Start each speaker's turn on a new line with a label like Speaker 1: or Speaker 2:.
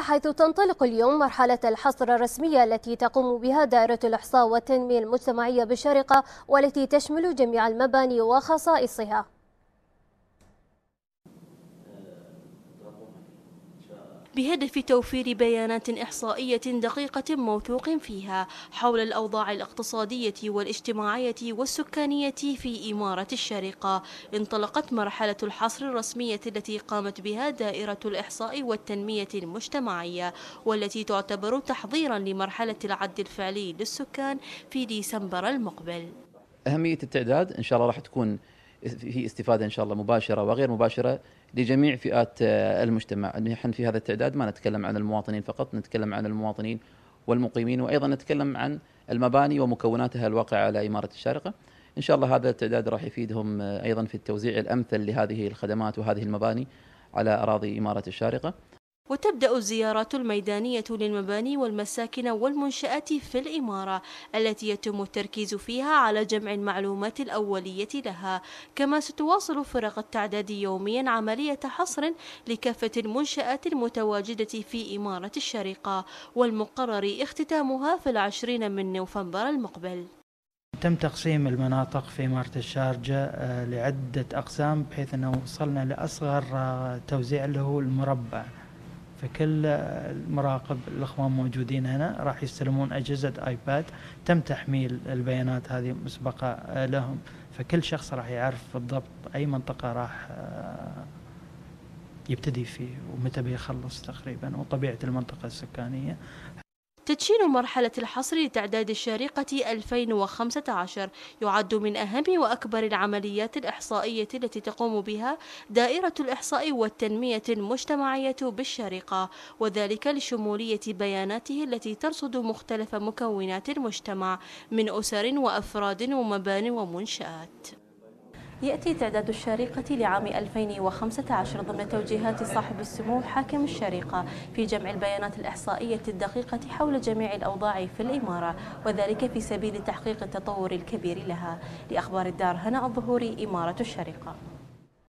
Speaker 1: حيث تنطلق اليوم مرحلة الحصر الرسمية التي تقوم بها دائرة الإحصاء والتنمية المجتمعية بالشارقة والتي تشمل جميع المباني وخصائصها.
Speaker 2: بهدف توفير بيانات إحصائية دقيقة موثوق فيها حول الأوضاع الاقتصادية والاجتماعية والسكانية في إمارة الشارقة انطلقت مرحلة الحصر الرسمية التي قامت بها دائرة الإحصاء والتنمية المجتمعية والتي تعتبر تحضيرا لمرحلة العد الفعلي للسكان في ديسمبر المقبل.
Speaker 3: أهمية التعداد إن شاء الله راح تكون في استفادة إن شاء الله مباشرة وغير مباشرة لجميع فئات آه، المجتمع. نحن في هذا التعداد ما نتكلم عن المواطنين فقط نتكلم عن المواطنين والمقيمين وأيضا نتكلم عن المباني ومكوناتها الواقعة على إمارة الشارقة. إن شاء الله هذا التعداد راح يفيدهم آه، أيضا في التوزيع الأمثل لهذه الخدمات وهذه المباني على أراضي إمارة الشارقة.
Speaker 2: وتبدأ الزيارات الميدانية للمباني والمساكن والمنشآت في الإمارة التي يتم التركيز فيها على جمع المعلومات الأولية لها. كما ستواصل فرق التعداد يوميا عملية حصر لكافة المنشآت المتواجدة في إمارة الشارقة والمقرر اختتامها في العشرين من نوفمبر المقبل.
Speaker 4: تم تقسيم المناطق في إمارة الشارجة آه، لعدة أقسام بحيث أنه وصلنا لأصغر آه، توزيع اللي هو المربع. فكل المراقب الأخوان موجودين هنا راح يستلمون أجهزة آيباد. تم تحميل البيانات هذه مسبقة لهم. فكل شخص راح يعرف بالضبط أي منطقة راح آه، يبتدي فيه ومتى بيخلص تقريبا وطبيعة المنطقة السكانية.
Speaker 2: تدشين مرحلة الحصر لتعداد الشارقة 2015 يعد من أهم وأكبر العمليات الإحصائية التي تقوم بها دائرة الإحصاء والتنمية المجتمعية بالشارقة وذلك لشمولية بياناته التي ترصد مختلف مكونات المجتمع من أسر وأفراد ومبان ومنشآت. يأتي تعداد الشارقة لعام 2015 ضمن توجيهات صاحب السمو حاكم الشارقة في جمع البيانات الإحصائية الدقيقة حول جميع الأوضاع في الإمارة وذلك في سبيل تحقيق التطور الكبير لها. لأخبار الدار هنا الظهوري إمارة الشارقة